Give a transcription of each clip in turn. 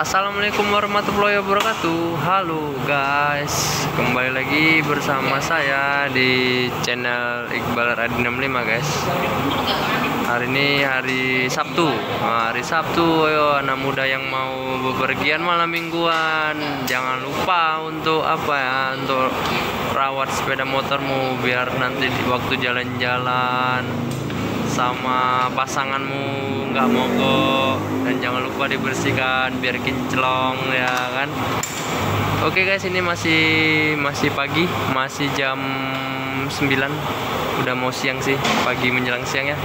Assalamualaikum warahmatullahi wabarakatuh. Halo guys. Kembali lagi bersama saya di channel Iqbal Radi 65 guys. Hari ini hari Sabtu. Hari Sabtu ayo anak muda yang mau bepergian malam mingguan Jangan lupa untuk apa ya Untuk rawat sepeda motormu Biar nanti di waktu jalan-jalan sama pasanganmu nggak mogok dan jangan lupa dibersihkan biar kinclong ya kan? Oke guys ini masih masih pagi masih jam 9 udah mau siang sih pagi menjelang siang ya.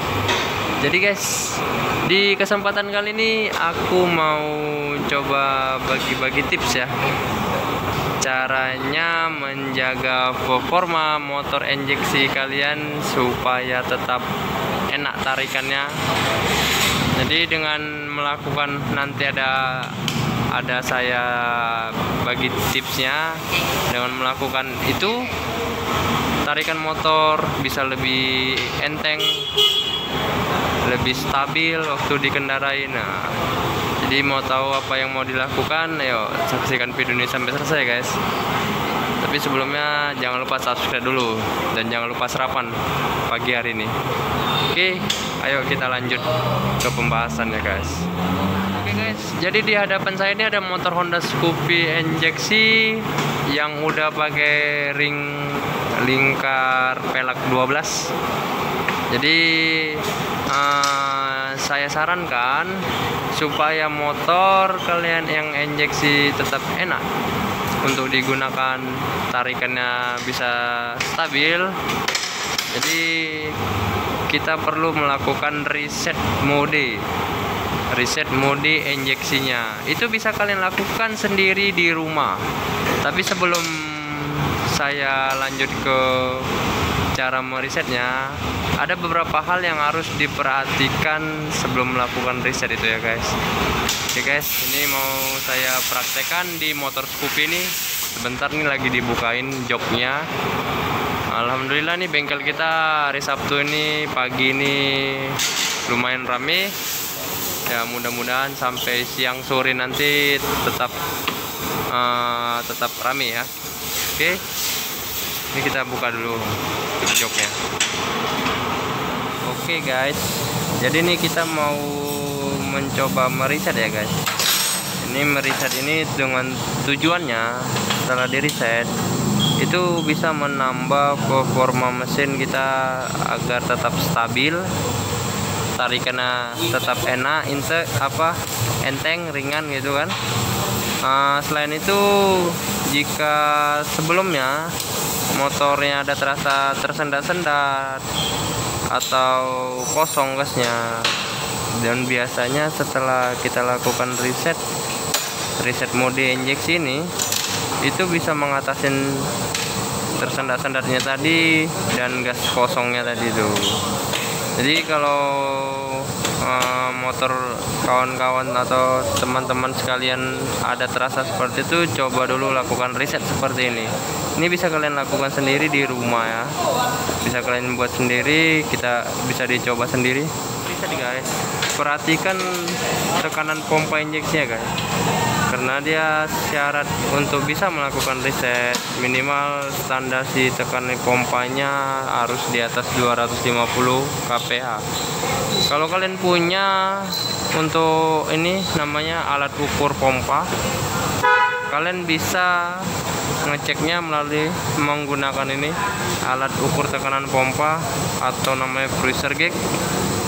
Jadi guys di kesempatan kali ini aku mau coba bagi-bagi tips ya. Caranya menjaga performa motor injeksi kalian supaya tetap enak tarikannya jadi dengan melakukan nanti ada ada saya bagi tipsnya dengan melakukan itu tarikan motor bisa lebih enteng lebih stabil waktu dikendarai. Nah jadi mau tahu apa yang mau dilakukan ayo saksikan video ini sampai selesai guys. Tapi sebelumnya jangan lupa subscribe dulu dan jangan lupa sarapan pagi hari ini oke ayo kita lanjut ke pembahasan ya guys. Oke guys. Jadi di hadapan saya ini ada motor Honda Scoopy injeksi yang udah pakai ring lingkar pelak 12 jadi uh, saya sarankan supaya motor kalian yang injeksi tetap enak. Untuk digunakan tarikannya bisa stabil. Jadi kita perlu melakukan reset mode. Reset mode injeksinya. Itu bisa kalian lakukan sendiri di rumah. Tapi sebelum saya lanjut ke cara meresetnya ada beberapa hal yang harus diperhatikan sebelum melakukan reset itu ya guys. Oke guys ini mau saya praktekkan di motor Scoopy ini. Sebentar nih lagi dibukain joknya Alhamdulillah nih bengkel kita hari Sabtu ini pagi ini lumayan rame. Ya mudah-mudahan sampai siang sore nanti tetap uh, tetap rame ya. Oke ini kita buka dulu joknya. Oke guys. Jadi ini kita mau mencoba meriset ya guys. Ini meriset ini dengan tujuannya setelah di reset itu bisa menambah performa mesin kita agar tetap stabil. Tarikannya tetap enak inte apa enteng ringan gitu kan. Uh, selain itu jika sebelumnya motornya ada terasa tersendat-sendat atau kosong gasnya dan biasanya setelah kita lakukan reset reset mode injeksi ini itu bisa mengatasi tersendat-sendatnya tadi dan gas kosongnya tadi tuh. Jadi kalau uh, motor kawan-kawan atau teman-teman sekalian ada terasa seperti itu coba dulu lakukan riset seperti ini. Ini bisa kalian lakukan sendiri di rumah ya. Bisa kalian buat sendiri kita bisa dicoba sendiri. Bisa guys. Perhatikan tekanan pompa injeksinya guys karena dia syarat untuk bisa melakukan reset minimal standar si tekanan pompanya harus di atas 250 kPa kalau kalian punya untuk ini namanya alat ukur pompa kalian bisa ngeceknya melalui menggunakan ini alat ukur tekanan pompa atau namanya pressure gauge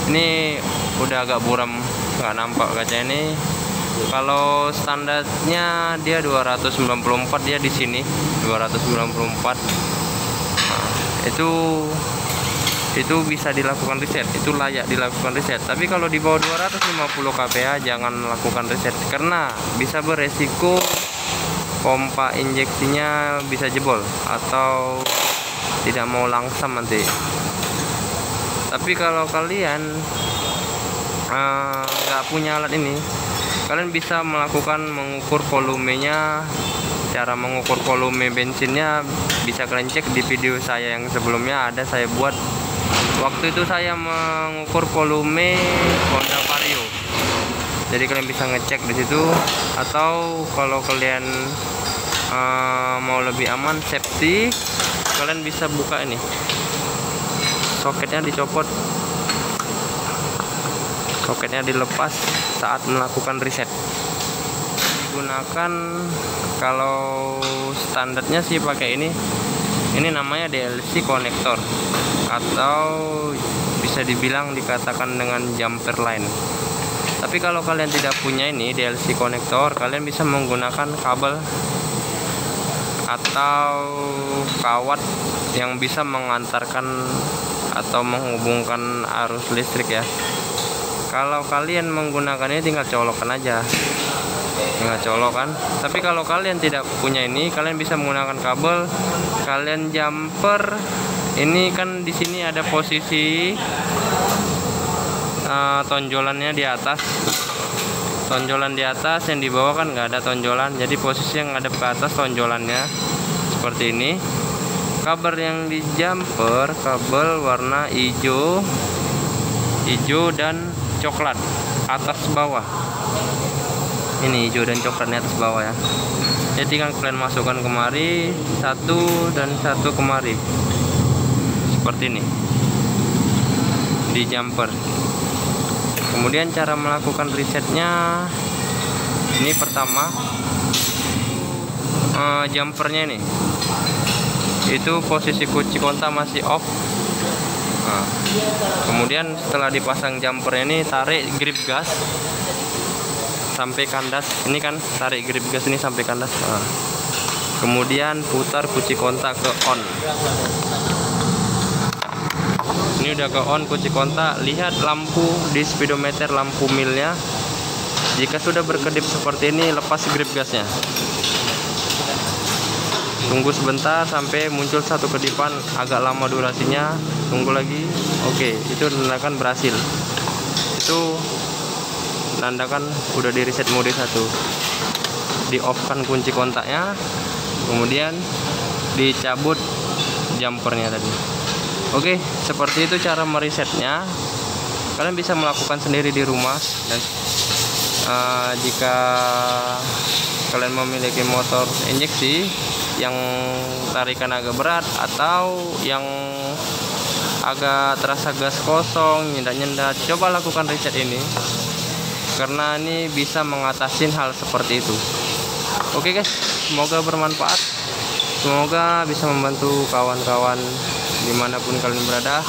ini udah agak buram nggak nampak kaca ini kalau standarnya dia 294 dia di sini 294 nah, itu itu bisa dilakukan reset itu layak dilakukan reset tapi kalau di bawah 250 kPa jangan lakukan reset karena bisa beresiko pompa injeksinya bisa jebol atau tidak mau langsam nanti. Tapi kalau kalian nggak uh, punya alat ini kalian bisa melakukan mengukur volumenya cara mengukur volume bensinnya bisa kalian cek di video saya yang sebelumnya ada saya buat. Waktu itu saya mengukur volume Honda Vario. Jadi kalian bisa ngecek di situ. Atau kalau kalian uh, mau lebih aman safety kalian bisa buka ini. Soketnya dicopot. Soketnya dilepas saat melakukan reset digunakan kalau standarnya sih pakai ini. Ini namanya DLC konektor atau bisa dibilang dikatakan dengan jumper line tapi kalau kalian tidak punya ini DLC konektor kalian bisa menggunakan kabel atau kawat yang bisa mengantarkan atau menghubungkan arus listrik ya kalau kalian menggunakan ini tinggal colokan aja. Tinggal colok kan tapi kalau kalian tidak punya ini kalian bisa menggunakan kabel. Kalian jumper. Ini kan di sini ada posisi uh, tonjolannya di atas. Tonjolan di atas yang di bawah kan nggak ada tonjolan. Jadi posisi yang ada ke atas tonjolannya seperti ini. Kabel yang di jumper kabel warna hijau. Hijau dan coklat atas bawah. Ini hijau dan coklatnya atas bawah ya. Jadi tinggal kalian masukkan kemari satu dan satu kemari. Seperti ini. Di jumper. Kemudian cara melakukan resetnya ini pertama uh, jumpernya ini. Itu posisi kunci kontak masih off nah, kemudian setelah dipasang jumpernya ini tarik grip gas sampai kandas. Ini kan tarik grip gas ini sampai kandas. Nah. kemudian putar kunci kontak ke on. Ini udah ke on kunci kontak. Lihat lampu di speedometer lampu milnya. Jika sudah berkedip seperti ini lepas grip gasnya. Tunggu sebentar sampai muncul satu kedipan agak lama durasinya tunggu lagi. Oke itu menandakan berhasil. Itu menandakan udah di reset mode satu. Di off kan kunci kontaknya. Kemudian dicabut jumpernya tadi. Oke, seperti itu cara meresetnya. Kalian bisa melakukan sendiri di rumah dan uh, jika kalian memiliki motor injeksi yang tarikan agak berat atau yang agak terasa gas kosong, nyendat-nyendat, coba lakukan reset ini karena ini bisa mengatasi hal seperti itu. Oke guys, semoga bermanfaat. Semoga bisa membantu kawan-kawan di mana pun kalian berada.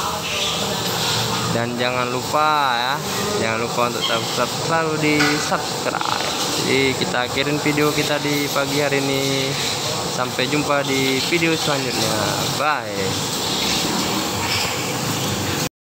Dan jangan lupa ya jangan lupa untuk subscribe selalu di subscribe. Jadi kita akhirin video kita di pagi hari ini. Sampai jumpa di video selanjutnya. Bye